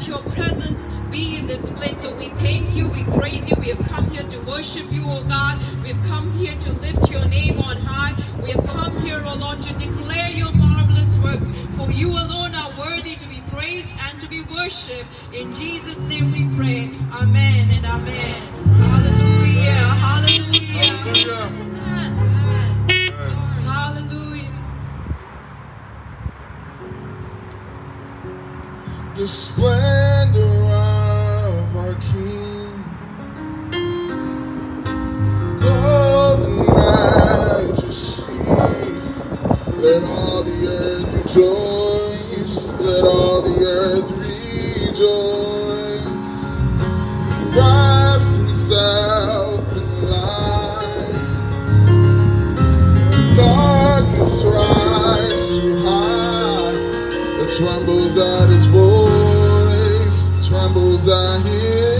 let your presence be in this place. So we thank you, we praise you. We have come here to worship you, oh God. We have come here to lift your name on high. We have come here, oh Lord, to declare your marvelous works. For you alone are worthy to be praised and to be worshipped. In Jesus' name we pray. Amen and amen. Hallelujah. Hallelujah. Hallelujah. The splendor of our King. Golden majesty, let all the earth rejoice, let all the earth rejoice. He wraps himself in light, darkness tries to hide. It trembles at his voice, trembles at his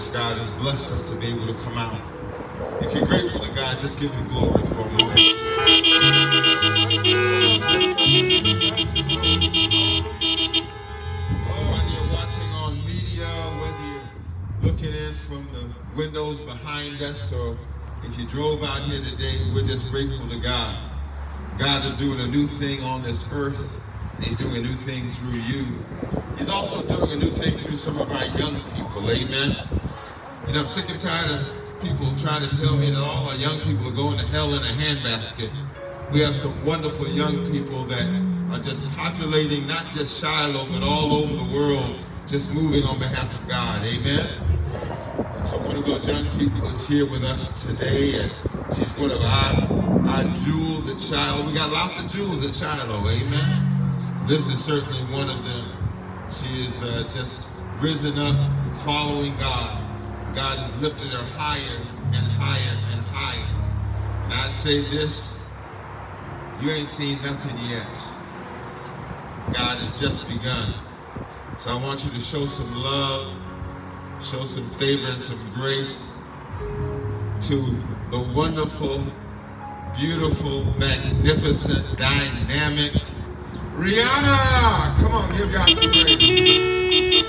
has God has blessed us to be able to come out. If you're grateful to God, just give Him glory for a moment. Oh, so whether you're watching on media, whether you're looking in from the windows behind us, or if you drove out here today, we're just grateful to God. God is doing a new thing on this earth, He's doing a new thing through you. He's also doing a new thing through some of our young people. Amen. You know, I'm sick and tired of people trying to tell me that all our young people are going to hell in a handbasket. We have some wonderful young people that are just populating not just Shiloh, but all over the world, just moving on behalf of God. Amen. And so one of those young people is here with us today, and she's one of our, our jewels at Shiloh. We got lots of jewels at Shiloh. Amen. This is certainly one of them. She is uh, just risen up, following God. God has lifted her higher and higher and higher. And I'd say this, you ain't seen nothing yet. God has just begun. So I want you to show some love, show some favor and some grace to the wonderful, beautiful, magnificent, dynamic Rihanna. Come on, give God some praise.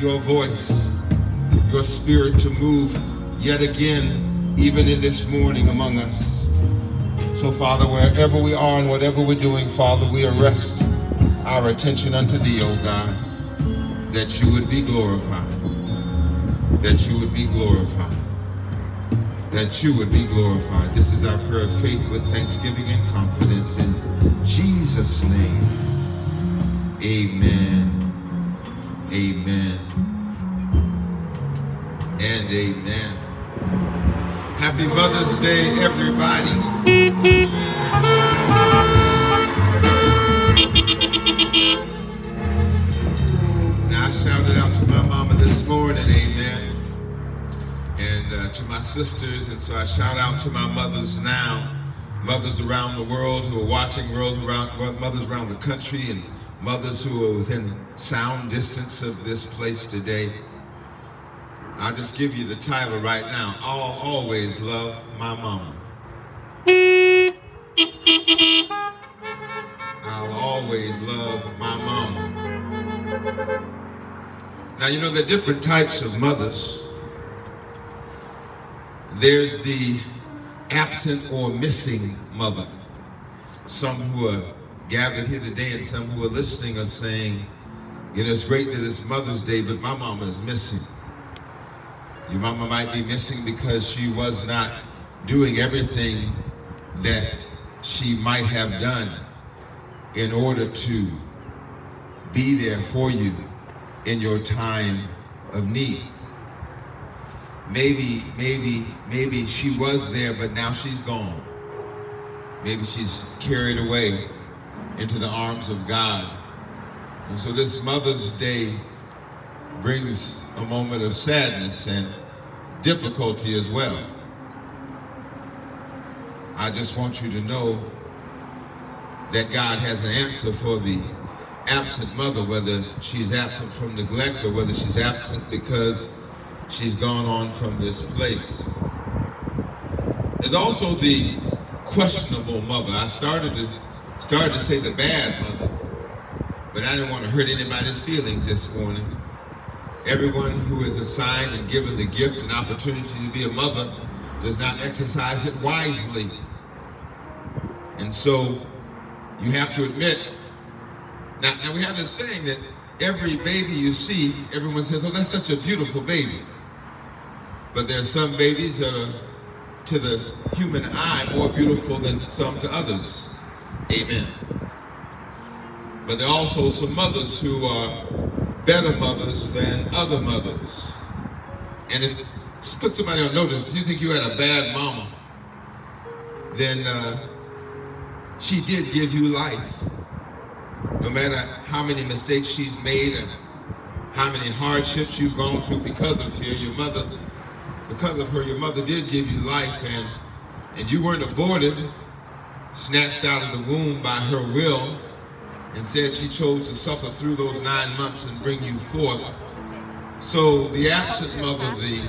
Your voice, your spirit to move yet again, even in this morning among us. So, Father, wherever we are and whatever we're doing, Father, we arrest our attention unto thee, O God that you would be glorified, that you would be glorified, that you would be glorified. This is our prayer of faith with thanksgiving and confidence in Jesus' name. Amen. Amen. Amen. Happy Mother's Day, everybody. Now, I shouted out to my mama this morning, amen, and uh, to my sisters, and so I shout out to my mothers now, mothers around the world who are watching, worlds around, mothers around the country, and mothers who are within sound distance of this place today. I'll just give you the title right now. I'll always love my mama. I'll always love my mama. Now, you know, there are different types of mothers. There's the absent or missing mother. Some who are gathered here today and some who are listening are saying, you know, it's great that it's Mother's Day, but my mama is missing. Your mama might be missing because she was not doing everything that she might have done in order to be there for you in your time of need. Maybe, maybe, maybe she was there, but now she's gone. Maybe she's carried away into the arms of God. And so this Mother's Day brings a moment of sadness and difficulty as well. I just want you to know that God has an answer for the absent mother, whether she's absent from neglect or whether she's absent because she's gone on from this place. There's also the questionable mother. I started to started to say the bad mother, but I didn't want to hurt anybody's feelings this morning. Everyone who is assigned and given the gift and opportunity to be a mother does not exercise it wisely. And so you have to admit now, now we have this thing that every baby you see, everyone says, oh, that's such a beautiful baby. But there are some babies that are, to the human eye, more beautiful than some to others. Amen. But there are also some mothers who are better mothers than other mothers. And if, just put somebody on notice, if you think you had a bad mama, then uh, she did give you life no matter how many mistakes she's made and how many hardships you've gone through because of her, your mother, because of her, your mother did give you life and and you weren't aborted, snatched out of the womb by her will, and said she chose to suffer through those nine months and bring you forth. So the absent mother, the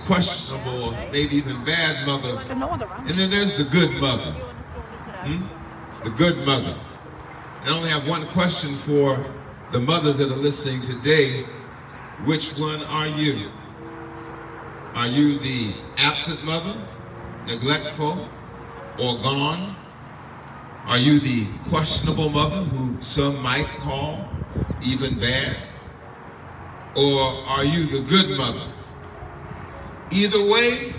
questionable, maybe even bad mother, and then there's the good mother. Hmm? The good mother. I only have one question for the mothers that are listening today. Which one are you? Are you the absent mother, neglectful, or gone? Are you the questionable mother who some might call even bad? or are you the good mother? Either way,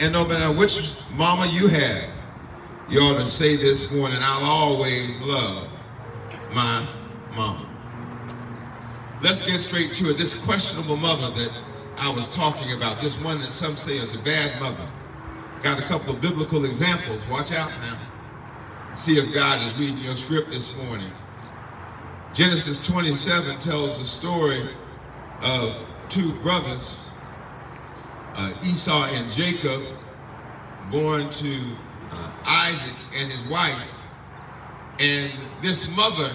and no matter which mama you have, you ought to say this morning, I'll always love my mama. Let's get straight to it. This questionable mother that I was talking about, this one that some say is a bad mother. Got a couple of biblical examples. Watch out now. See if God is reading your script this morning. Genesis 27 tells the story of two brothers, uh, Esau and Jacob, born to uh, Isaac and his wife. And this mother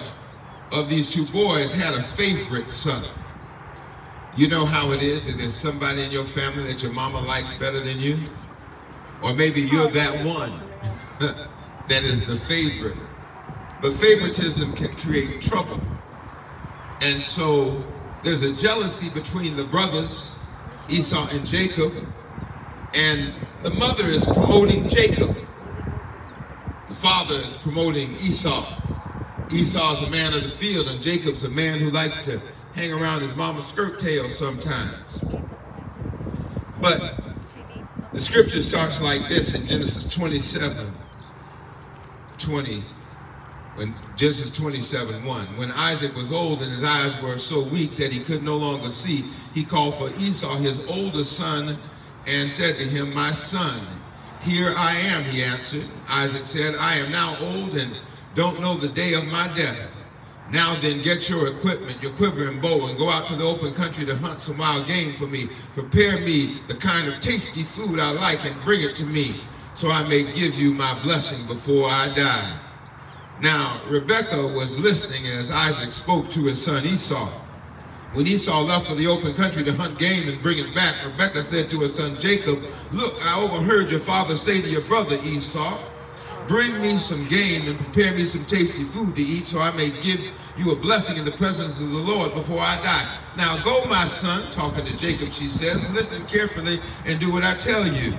of these two boys had a favorite son. You know how it is that there's somebody in your family that your mama likes better than you? Or maybe you're that one that is the favorite. But favoritism can create trouble. And so there's a jealousy between the brothers, Esau and Jacob, and the mother is promoting Jacob. The father is promoting Esau. Esau's a man of the field, and Jacob's a man who likes to hang around his mama's skirt tail sometimes. But the scripture starts like this in Genesis 27, 20, when Genesis 27, 1. When Isaac was old and his eyes were so weak that he could no longer see, he called for Esau, his older son, and said to him, My son, here I am, he answered. Isaac said, I am now old and don't know the day of my death. Now then, get your equipment, your quiver and bow, and go out to the open country to hunt some wild game for me. Prepare me the kind of tasty food I like and bring it to me, so I may give you my blessing before I die. Now, Rebekah was listening as Isaac spoke to his son Esau. When Esau left for the open country to hunt game and bring it back, Rebekah said to her son Jacob, Look, I overheard your father say to your brother Esau, Bring me some game and prepare me some tasty food to eat so I may give you a blessing in the presence of the Lord before I die. Now go, my son, talking to Jacob, she says, listen carefully and do what I tell you.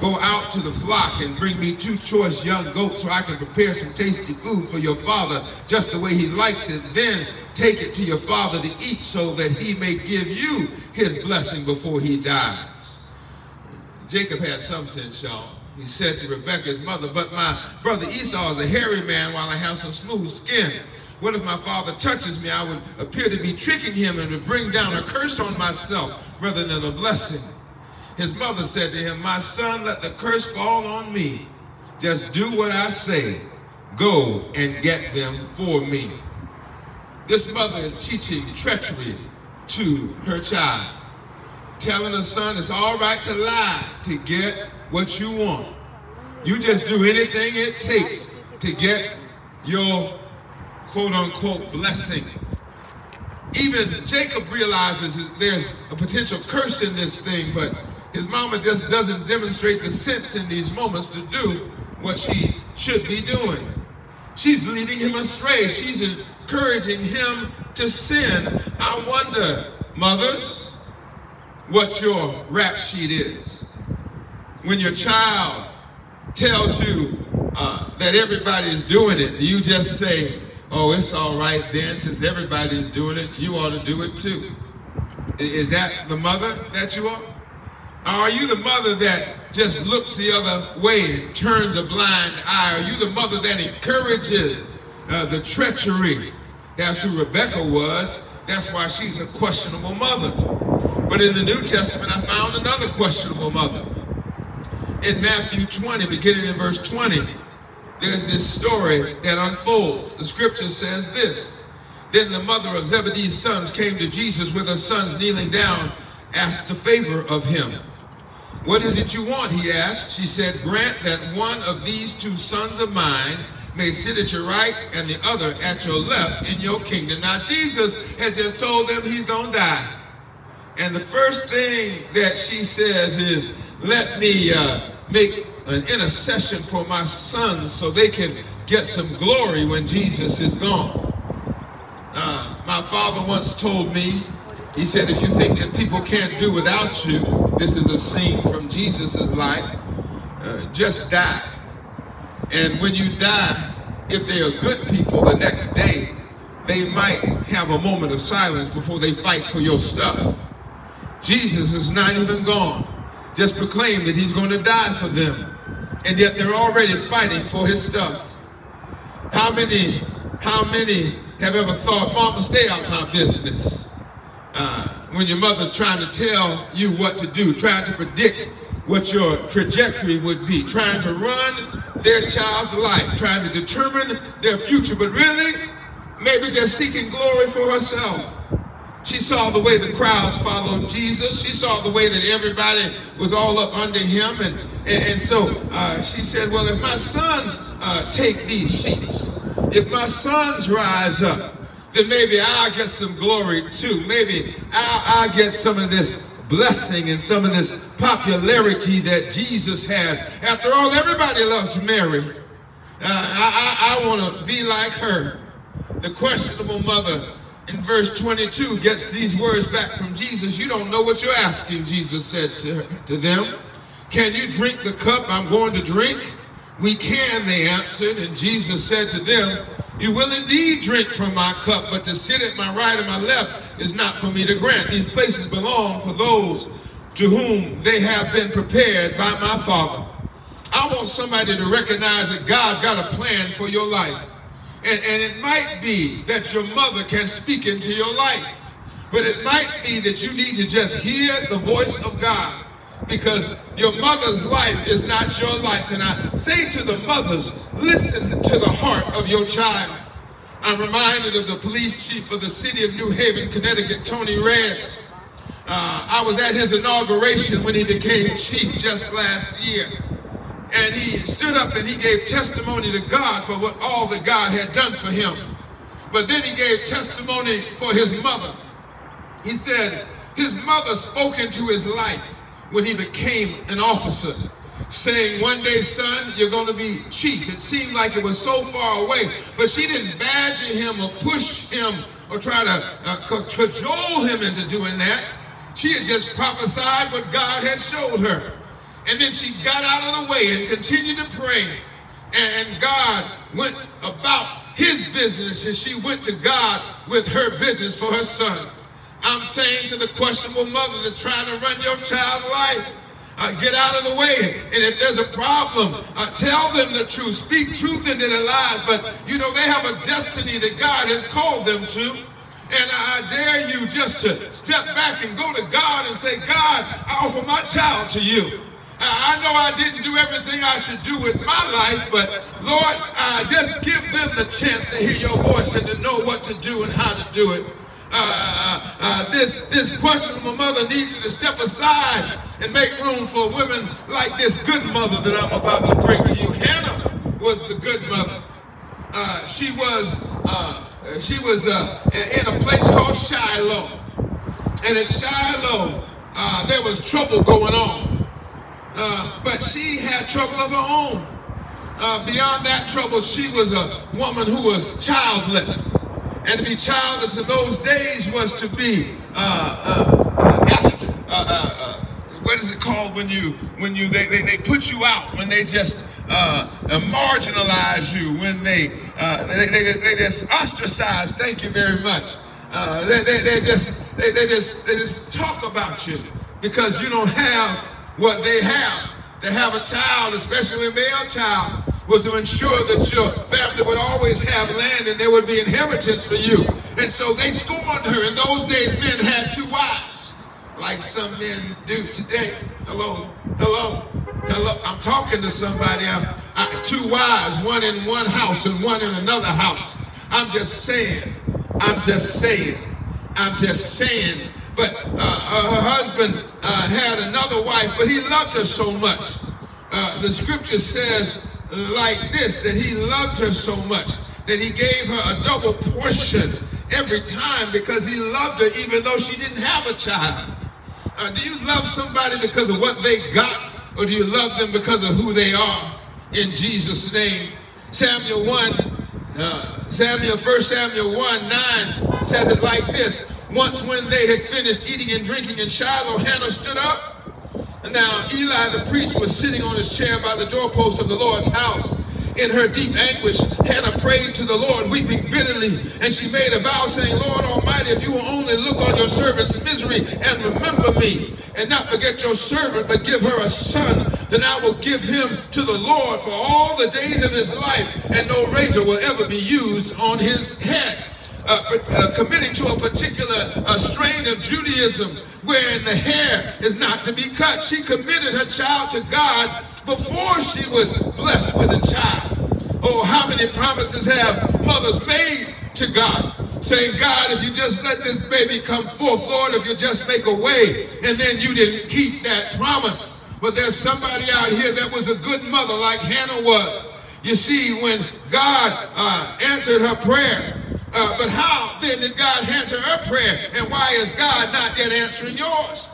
Go out to the flock and bring me two choice young goats so I can prepare some tasty food for your father just the way he likes it. Then take it to your father to eat so that he may give you his blessing before he dies. Jacob had some sense, y'all. He said to Rebekah's mother, but my brother Esau is a hairy man while I have some smooth skin. What if my father touches me? I would appear to be tricking him and would bring down a curse on myself rather than a blessing. His mother said to him, My son, let the curse fall on me. Just do what I say. Go and get them for me. This mother is teaching treachery to her child, telling her son it's all right to lie to get what you want. You just do anything it takes to get your quote unquote blessing. Even Jacob realizes there's a potential curse in this thing, but his mama just doesn't demonstrate the sense in these moments to do what she should be doing. She's leading him astray. She's encouraging him to sin. I wonder, mothers, what your rap sheet is. When your child tells you uh, that everybody is doing it, do you just say, oh, it's all right then, since everybody is doing it, you ought to do it too? Is that the mother that you are? Are you the mother that just looks the other way and turns a blind eye? Are you the mother that encourages uh, the treachery? That's who Rebecca was. That's why she's a questionable mother. But in the New Testament, I found another questionable mother. In Matthew 20, beginning in verse 20, there's this story that unfolds. The scripture says this. Then the mother of Zebedee's sons came to Jesus with her sons kneeling down, asked a favor of him. What is it you want? He asked. She said, Grant that one of these two sons of mine may sit at your right and the other at your left in your kingdom. Now, Jesus has just told them he's going to die. And the first thing that she says is, Let me uh, make an intercession for my sons so they can get some glory when Jesus is gone. Uh, my father once told me, he said, if you think that people can't do without you, this is a scene from Jesus's life, uh, just die. And when you die, if they are good people the next day, they might have a moment of silence before they fight for your stuff. Jesus is not even gone. Just proclaim that he's going to die for them. And yet they're already fighting for his stuff. How many, how many have ever thought, Mama, stay out of my business? Uh, when your mother's trying to tell you what to do, trying to predict what your trajectory would be, trying to run their child's life, trying to determine their future, but really, maybe just seeking glory for herself. She saw the way the crowds followed Jesus. She saw the way that everybody was all up under him. And, and, and so uh, she said, well, if my sons uh, take these sheets, if my sons rise up, then maybe I'll get some glory too. Maybe I'll, I'll get some of this blessing and some of this popularity that Jesus has. After all, everybody loves Mary. Uh, I, I, I want to be like her. The questionable mother in verse 22 gets these words back from Jesus. You don't know what you're asking, Jesus said to, to them. Can you drink the cup I'm going to drink? We can, they answered. And Jesus said to them, You will indeed drink from my cup, but to sit at my right and my left is not for me to grant. These places belong for those to whom they have been prepared by my Father. I want somebody to recognize that God's got a plan for your life. And, and it might be that your mother can speak into your life. But it might be that you need to just hear the voice of God because your mother's life is not your life. And I say to the mothers, listen to the heart of your child. I'm reminded of the police chief of the city of New Haven, Connecticut, Tony Reyes. Uh, I was at his inauguration when he became chief just last year and he stood up and he gave testimony to God for what all that God had done for him. But then he gave testimony for his mother. He said his mother spoke into his life when he became an officer, saying, one day, son, you're going to be chief. It seemed like it was so far away, but she didn't badger him or push him or try to uh, cajole him into doing that. She had just prophesied what God had showed her. And then she got out of the way and continued to pray. And God went about his business and she went to God with her business for her son. I'm saying to the questionable mother that's trying to run your child's life, uh, get out of the way. And if there's a problem, uh, tell them the truth. Speak truth into their lives. But, you know, they have a destiny that God has called them to. And I dare you just to step back and go to God and say, God, I offer my child to you. I know I didn't do everything I should do with my life, but Lord, uh, just give them the chance to hear your voice and to know what to do and how to do it. Uh, uh, uh this, this questionable mother needs you to step aside and make room for women like this good mother that I'm about to bring to you. Hannah was the good mother. Uh, she was, uh, she was in a place called Shiloh. And at Shiloh, there was trouble going on. Uh, but she had trouble of her own. Uh, beyond that trouble, she was a woman who was childless. And to be childless in those days was to be uh uh uh, uh, uh, uh, what is it called when you when you they, they, they put you out when they just marginalize you when they, they, they, they just ostracize thank you very much they, they, they just they, they just they just talk about you because you don't have what they have. To have a child, especially a male child, was to ensure that your family would always have land and there would be inheritance for you. And so they scorned her. In those days, men had two wives, like some men do today. Hello, hello, hello. I'm talking to somebody. I'm, I, two wives, one in one house and one in another house. I'm just saying. I'm just saying. I'm just saying but uh, uh, her husband uh, had another wife, but he loved her so much. Uh, the scripture says like this, that he loved her so much that he gave her a double portion every time because he loved her even though she didn't have a child. Uh, do you love somebody because of what they got or do you love them because of who they are in Jesus' name? Samuel 1, uh, Samuel, 1 Samuel 1, 9 says it like this. Once when they had finished eating and drinking in Shiloh, Hannah stood up. Now Eli the priest was sitting on his chair by the doorpost of the Lord's house. in her deep anguish, Hannah prayed to the Lord, weeping bitterly, and she made a vow saying, Lord Almighty, if you will only look on your servant's misery and remember me, and not forget your servant, but give her a son, then I will give him to the Lord for all the days of his life, and no razor will ever be used on his head. Uh, uh, committing to a particular uh, strain of Judaism wherein the hair is not to be cut. She committed her child to God before she was blessed with a child. Oh, how many promises have mothers made to God? Saying, God, if you just let this baby come forth, Lord, if you just make a way, and then you didn't keep that promise. But there's somebody out here that was a good mother like Hannah was. You see, when God uh, answered her prayer, uh, but how then did God answer her prayer? And why is God not yet answering yours?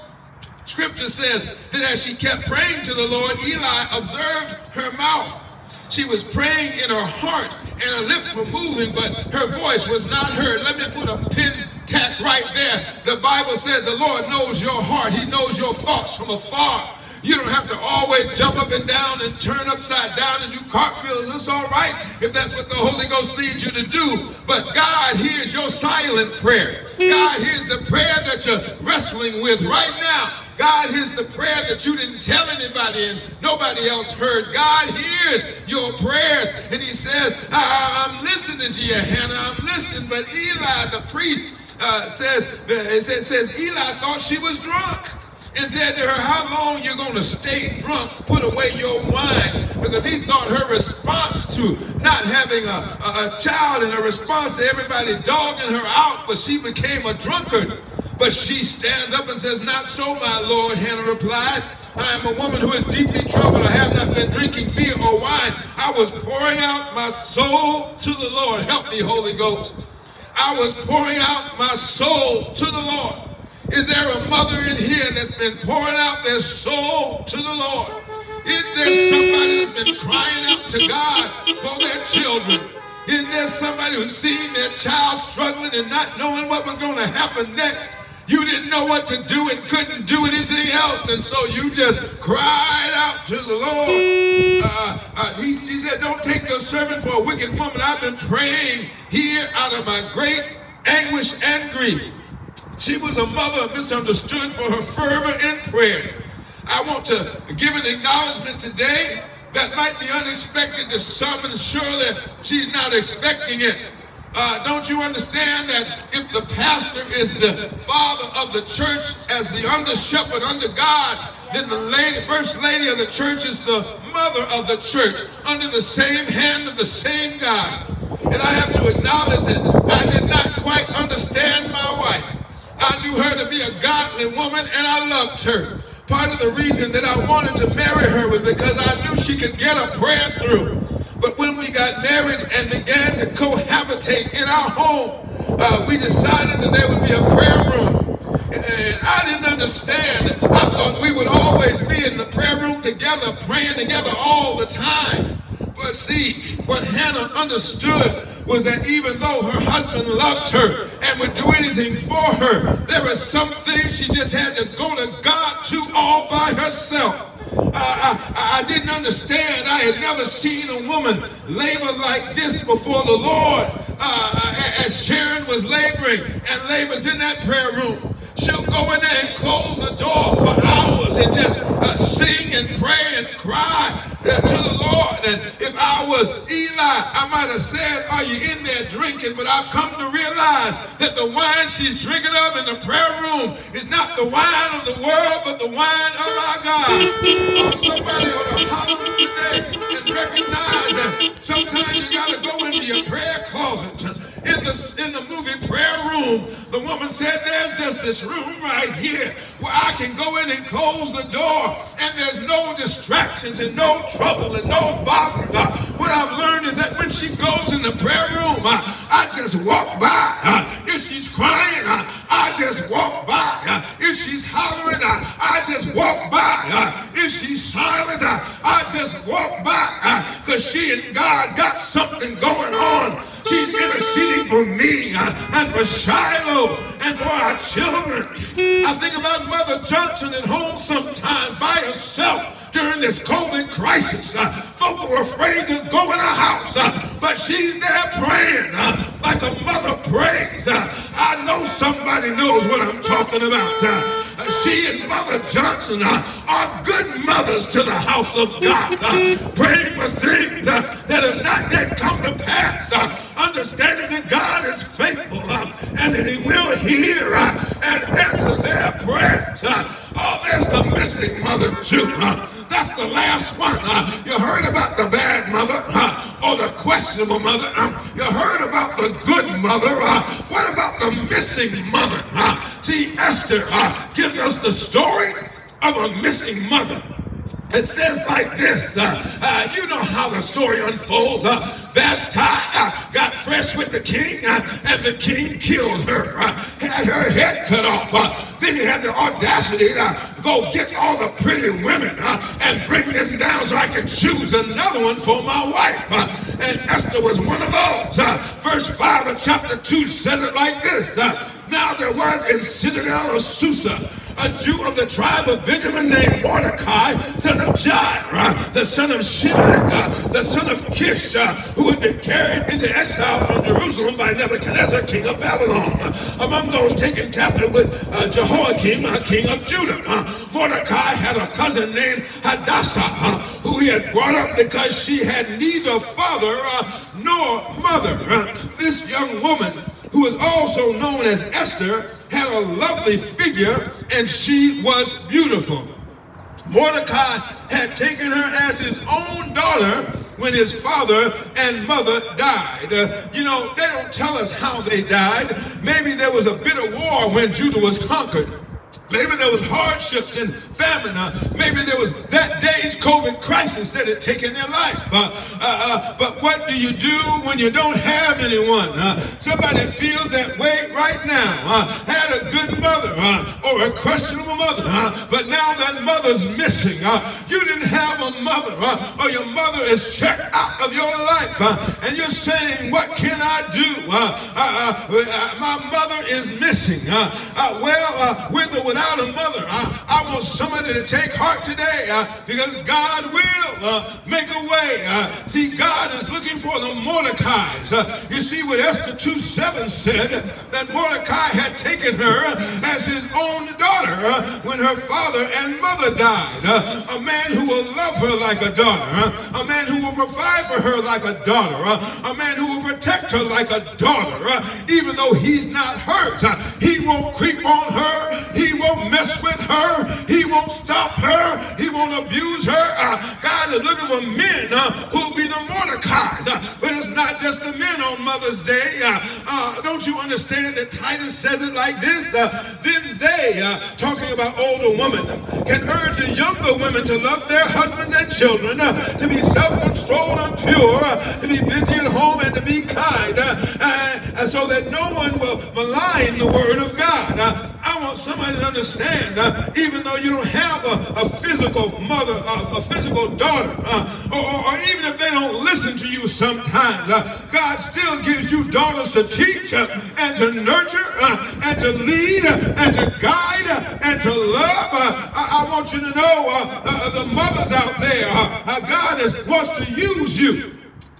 Scripture says that as she kept praying to the Lord, Eli observed her mouth. She was praying in her heart and her lips were moving, but her voice was not heard. Let me put a pin tack right there. The Bible says the Lord knows your heart. He knows your thoughts from afar. You don't have to always jump up and down and turn upside down and do cartwheels. It's all right if that's what the Holy Ghost leads you to do. But God hears your silent prayer. God hears the prayer that you're wrestling with right now. God hears the prayer that you didn't tell anybody and nobody else heard. God hears your prayers. And he says, I- am listening to you, Hannah. I'm listening. But Eli, the priest, uh, says, uh, says, says Eli thought she was drunk and said to her, how long you going to stay drunk, put away your wine? Because he thought her response to not having a, a, a child and a response to everybody dogging her out, but she became a drunkard. But she stands up and says, not so, my Lord, Hannah replied. I am a woman who is deeply troubled. I have not been drinking beer or wine. I was pouring out my soul to the Lord. Help me, Holy Ghost. I was pouring out my soul to the Lord. Is there a mother in here that's been pouring out their soul to the Lord? Is there somebody that's been crying out to God for their children? Is there somebody who's seen their child struggling and not knowing what was going to happen next? You didn't know what to do and couldn't do anything else, and so you just cried out to the Lord. Uh, uh, he, he said, Don't take your servant for a wicked woman. I've been praying here out of my great anguish and grief. She was a mother misunderstood for her fervor in prayer. I want to give an acknowledgement today that might be unexpected to some, and surely she's not expecting it. Uh, don't you understand that if the pastor is the father of the church as the under shepherd under God, then the lady, first lady of the church is the mother of the church under the same hand of the same God. And I have to acknowledge that I did not quite understand my wife. I knew her to be a godly woman and I loved her. Part of the reason that I wanted to marry her was because I knew she could get a prayer through. But when we got married and began to cohabitate in our home, uh, we decided that there would be a prayer room. And, and I didn't understand. I thought we would always be in the prayer room together, praying together all the time. But see, what Hannah understood was that even though her husband loved her and would do anything for her, there was something she just had to go to God to all by herself. I, I, I, didn't understand. I had never seen a woman labor like this before the Lord. Uh, as Sharon was laboring and labors in that prayer room, she'll go in there and close the door for hours and just uh, sing and pray and cry uh, to the Lord. And I was Eli, I might have said, Are you in there drinking? But I've come to realize that the wine she's drinking of in the prayer room is not the wine of the world, but the wine of our God. Oh, somebody ought to holler today and recognize that sometimes you got to go into your prayer closet in the, in the movie Prayer Room, the woman said, there's just this room right here where I can go in and close the door and there's no distractions and no trouble and no bother. Uh, what I've learned is that when she goes in the prayer room, uh, I just walk by. Uh, if she's crying, uh, I just walk by. Uh, if she's hollering, uh, I just walk by. If she's silent, I just walk by. Because she and God got something going on She's interceding for me uh, and for Shiloh and for our children. I think about Mother Johnson at home sometimes by herself during this COVID crisis. Uh, folk were afraid to go in a house, uh, but she's there praying uh, like a mother prays. Uh, I know somebody knows what I'm talking about. She and Mother Johnson are good mothers to the house of God, uh, praying for things uh, that have not yet come to pass, uh, understanding that God is faithful and that He will hear and answer their prayers. Oh, there's the missing mother, too. That's the last one. You heard about the bad mother or the questionable mother. You heard about the good mother. What about the missing mother? See, Esther gives us the story of a missing mother. It says like this. Uh, uh, you know how the story unfolds. Uh, Vashti uh, got fresh with the king, uh, and the king killed her, uh, had her head cut off. Then he had the audacity to go get all the pretty women and bring them down so I can choose another one for my wife. And Esther was one of those. Verse 5 of chapter 2 says it like this. Now there was in Citadel of Susa a Jew of the tribe of Benjamin named Mordecai, son of Jair, the son of Shimei, the son of Kish, uh, who had been carried into exile from Jerusalem by Nebuchadnezzar, king of Babylon. Among those taken captive with uh, Jehoiakim, uh, king of Judah. Uh, Mordecai had a cousin named Hadassah, uh, who he had brought up because she had neither father uh, nor mother. Uh, this young woman, who is also known as Esther, had a lovely figure and she was beautiful. Mordecai had taken her as his own daughter when his father and mother died. Uh, you know, they don't tell us how they died. Maybe there was a bitter war when Judah was conquered. Maybe there was hardships and famine. Uh, maybe there was that day's COVID crisis that had taken their life. Uh, uh, uh but what do you do when you don't have anyone? Uh, somebody feels that way right now. Uh, had a good mother uh, or a questionable mother, uh, but now that mother's missing. you didn't have a mother or your mother is checked out of your life and you're saying, what can I do? my mother is missing. well, with or without a mother. I, want somebody to take heart today uh, because God will uh, make a way. Uh, see, God is looking for the Mordecais. Uh, you see what Esther 2 7 said that Mordecai had taken her as his own daughter uh, when her father and mother died. Uh, a man who will love her like a daughter, a man who will provide for her like a daughter, a man who will protect her like a daughter, even though he's not hers. he won't creep on her. He won't mess with her. He won't stop her. He won't abuse her. Uh, God is looking for men uh, who'll be the Mordecais. Uh, but it's not just the men on Mother's Day. Uh, uh, don't you understand that Titus says it like this? Uh, then they, talking about older women, can urge the younger women to love their husbands and children, to be self-controlled and pure, to be busy at home and to be kind, and so that no one will malign the word of God. I want somebody to understand, even though you don't have a, a physical mother, uh, a physical daughter, uh, or, or, even if they don't listen to you sometimes, uh, God still gives you daughters to teach uh, and to nurture uh, and to lead and to guide and to love. I, I, want you to know the mothers out there, God is, wants to use you.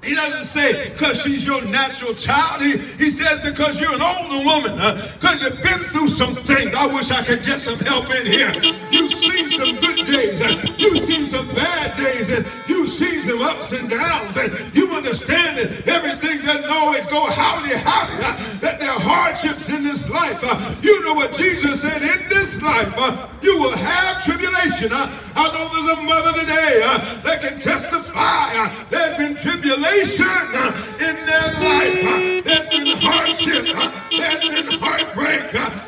He doesn't say because she's your natural child. He, he says because you're an older woman, because uh, you've been through some things. I wish I could get some help in here. You've seen some good days, you've seen some bad days, and you've seen some ups and downs, and you understand that everything doesn't always go howdy howdy, uh, that there are hardships in this life. Uh, you know what Jesus said in this life, you will have tribulation. Uh, I know there's a mother today that can testify there's been tribulation uh, in their life. Uh, there's been hardship. Uh, there's been heartbreak.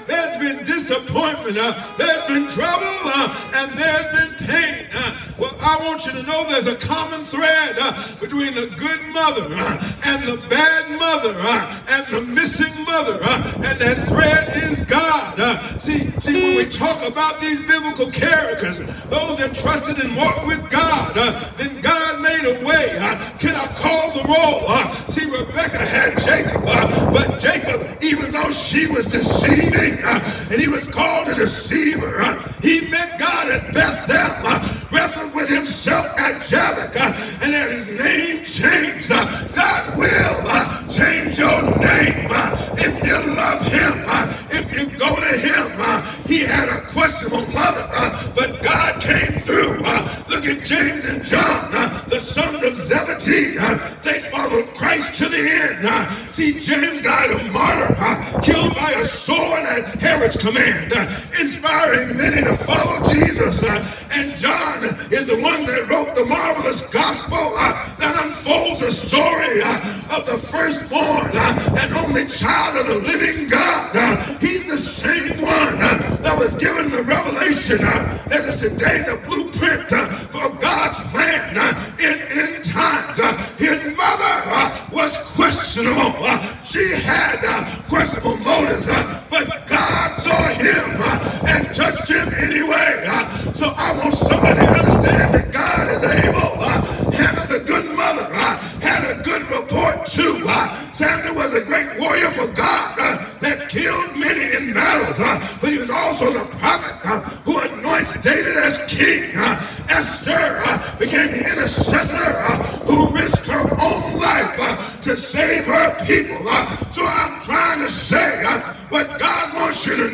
Disappointment. Uh, there's been trouble. Uh, and there's been pain. Uh. Well, I want you to know there's a common thread between the good mother and the bad mother and the missing mother. And that thread is God. See, see, when we talk about these biblical characters, those that trusted and walked with God, then God made a way. Can I call the roll. Uh, see, Rebecca had Jacob, uh, but Jacob, even though she was deceiving, uh, and he was called a deceiver. He met God at Bethel, wrestled with himself at Jabbok, and had his name changed. God will uh, change your name uh, if you love him, uh, if you go to him. He had a questionable mother, but God came through. Look at James and John, the sons of Zebedee. They followed Christ to the end. See, James died a martyr, killed by a sword at Herod's command inspiring many to follow Jesus. Uh, and John is the one that wrote the marvelous gospel uh, that unfolds the story uh, of the firstborn uh, and only child of the living God. Uh, he's the same one uh, that was given the revelation uh, that is today the blueprint for God's plan in end times. his mother was questionable. she had questionable motives, but God saw him and touched him anyway. so I Somebody understand that God is able? Uh, Hannah, a good mother, I had a good report too. Uh. Samuel was a great warrior for God uh, that killed many in battles, but he was also the prophet who anoints David as king. Esther became the intercessor who risked her own life to save her people. so I'm trying to say what God wants you to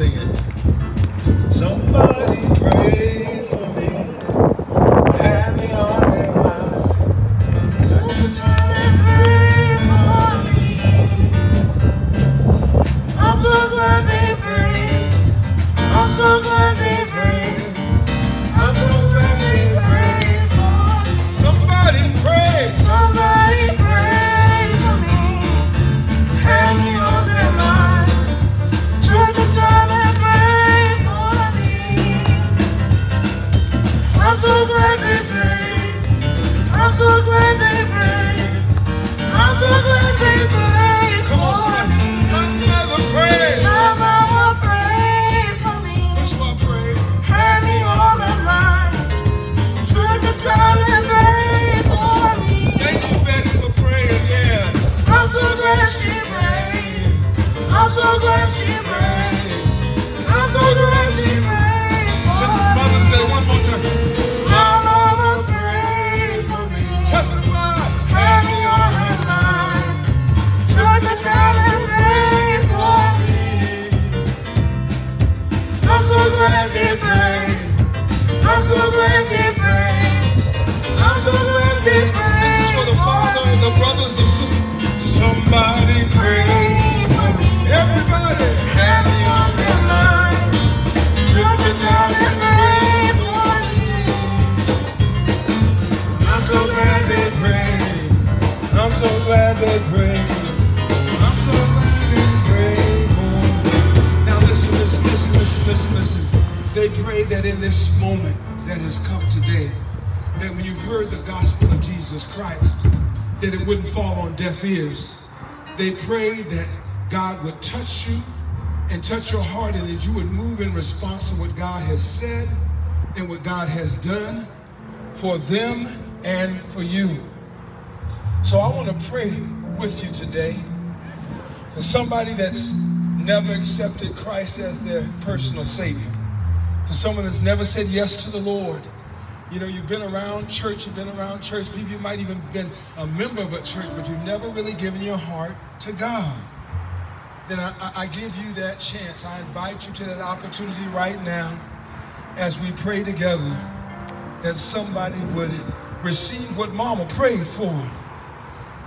we're touch your heart and that you would move in response to what God has said and what God has done for them and for you. So I want to pray with you today for somebody that's never accepted Christ as their personal Savior, for someone that's never said yes to the Lord. You know, you've been around church, you've been around church, maybe you might even been a member of a church, but you've never really given your heart to God. Then I, I, give you that chance. I invite you to that opportunity right now as we pray together that somebody would receive what mama prayed for,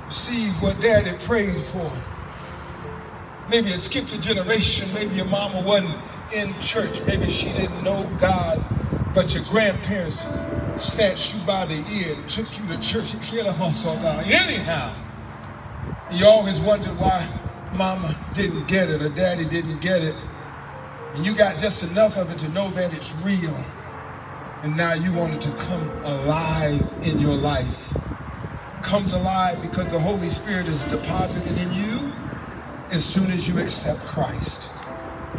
receive what daddy prayed for. Maybe it skipped a generation. Maybe your mama wasn't in church. Maybe she didn't know God, but your grandparents snatched you by the ear and took you to church and killed them also down. Anyhow, you always wondered why mama didn't get it or daddy didn't get it. And you got just enough of it to know that it's real. And now you want it to come alive in your life. Comes alive because the Holy Spirit is deposited in you as soon as you accept Christ.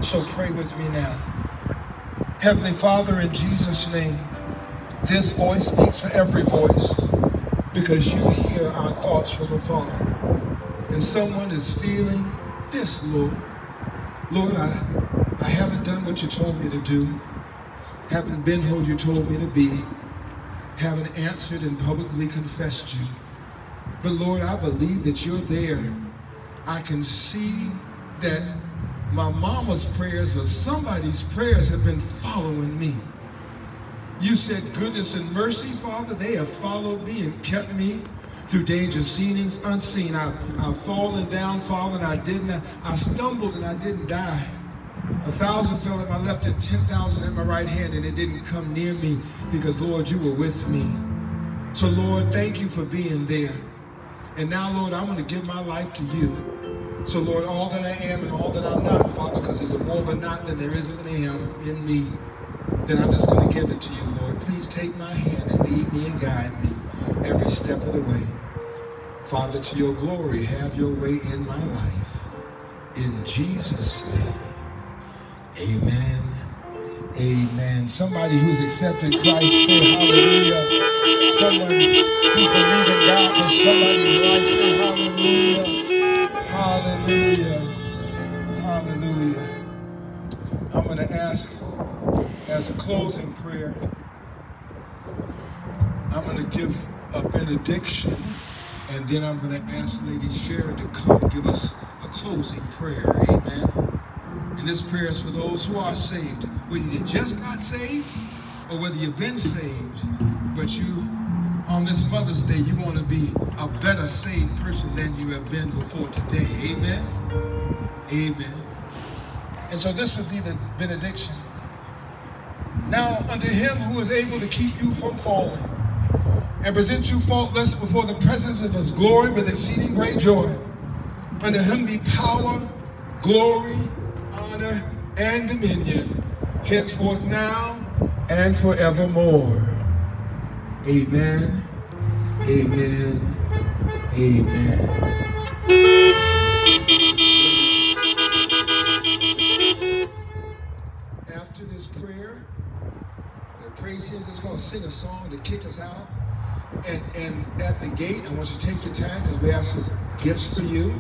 So pray with me now. Heavenly Father, in Jesus' name, this voice speaks for every voice because you hear our thoughts from afar. And someone is feeling this, Lord. Lord, I, I haven't done what you told me to do, haven't been who you told me to be, haven't answered and publicly confessed you. But Lord, I believe that you're there. I can see that my mama's prayers or somebody's prayers have been following me. You said goodness and mercy, Father, they have followed me and kept me through danger seen and unseen. I've, I've fallen down, fallen, I didn't. I stumbled and I didn't die. A thousand fell at my left and 10,000 at my right hand, and it didn't come near me because, Lord, you were with me. So, Lord, thank you for being there. And now, Lord, I'm going to give my life to you. So, Lord, all that I am and all that I'm not, Father, because there's more of a not than there is of an am in me, then I'm just going to give it to you, Lord. Please take my hand and lead me and guide me every step of the way. Father, to your glory, have your way in my life. In Jesus' name, amen. Amen. Somebody who's accepted Christ, say hallelujah. Someone who's believing God for somebody's life, say hallelujah. Hallelujah. Hallelujah. I'm going to ask as a closing prayer, I'm going to give a benediction and then I'm going to ask Lady Sharon to come give us a closing prayer. Amen. And this prayer is for those who are saved, whether you just got saved or whether you've been saved, but you, on this Mother's Day, you want to be a better saved person than you have been before today. Amen. Amen. And so this would be the benediction. Now unto him who is able to keep you from falling and present you faultless before the presence of his glory with exceeding great joy. Unto him be power, glory, honor, and dominion, henceforth now and forevermore. Amen, amen, amen. After this prayer, the praise team is going to sing a song to kick us out. And, and at the gate, I want you to take your time because we have some gifts for you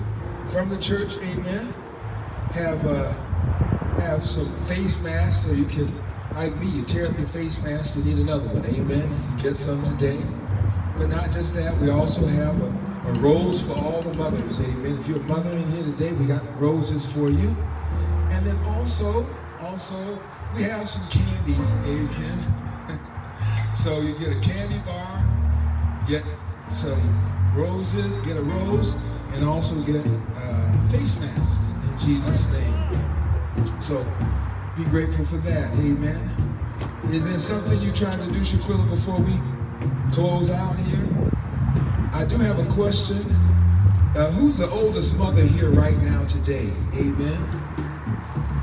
from the church. Amen. Have uh, have some face masks so you can, like me, you tear up your face mask, you need another one. Amen. You can get some today. But not just that, we also have a, a rose for all the mothers. Amen. If you're a mother in here today, we got roses for you. And then also, also, we have some candy. Amen. so you get a candy bar, get some roses, get a rose, and also get uh, face masks in Jesus' name. So be grateful for that. Amen. Is there something you trying to do, Shaquilla, before we close out here? I do have a question. Uh, who's the oldest mother here right now today? Amen.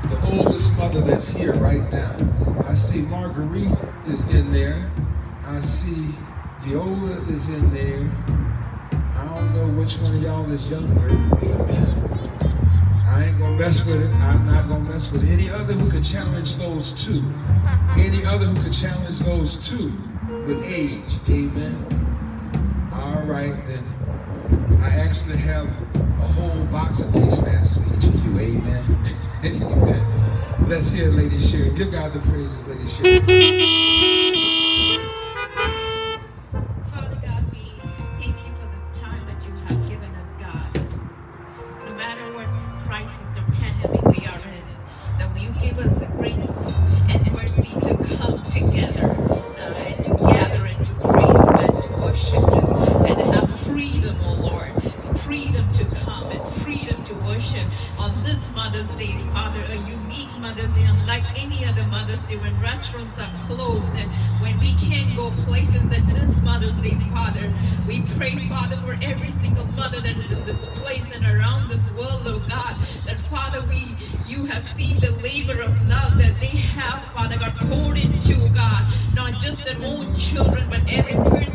The oldest mother that's here right now. I see Marguerite is in there. I see Viola is in there. I don't know which one of y'all is younger. Amen. I ain't gonna mess with it. I'm not gonna mess with it. Any other who could challenge those two. Any other who could challenge those two with age. Amen. All right, then. I actually have a whole box of face masks for each of you. Amen. Amen. Let's hear it, Lady Sharon. Give God the praises, Lady Sharon. When restaurants are closed, and when we can't go places that this Mother's Day, Father, we pray, Father, for every single mother that is in this place and around this world, oh God, that Father, we you have seen the labor of love that they have, Father God, poured into God, not just their own children, but every person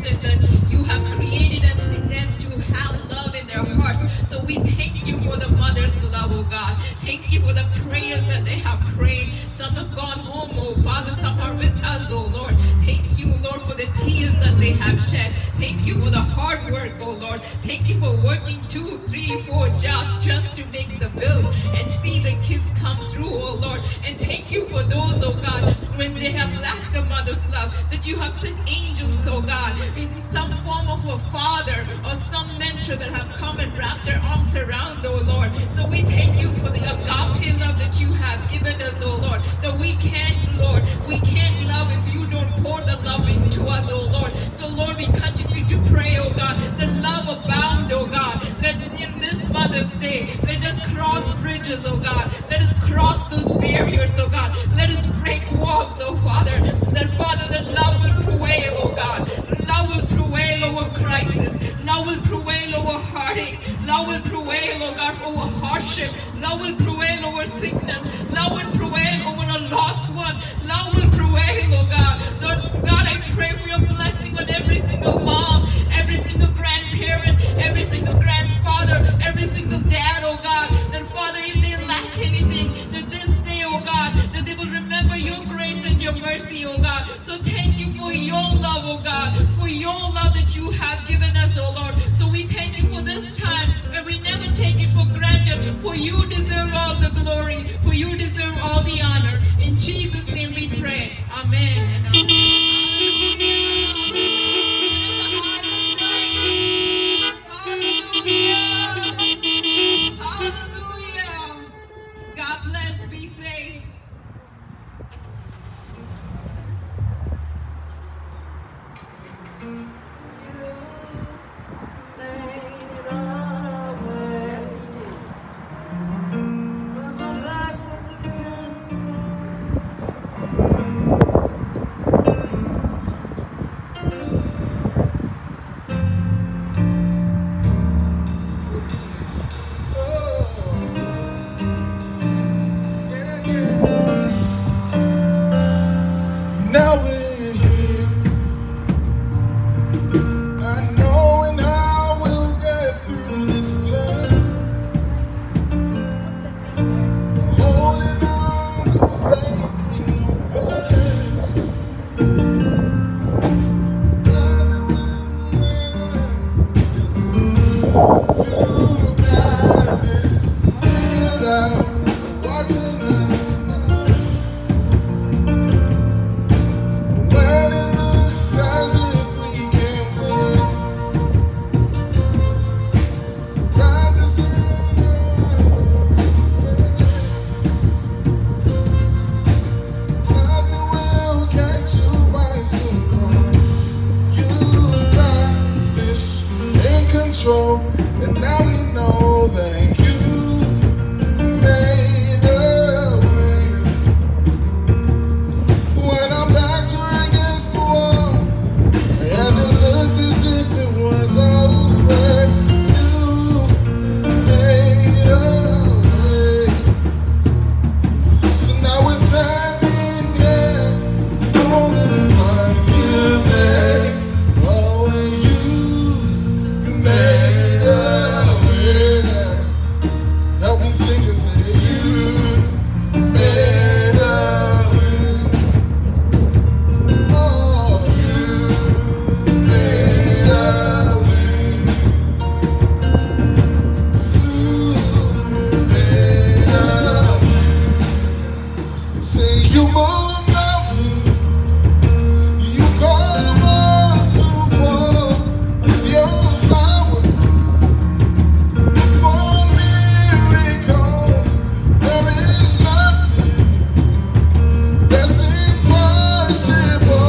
impossible.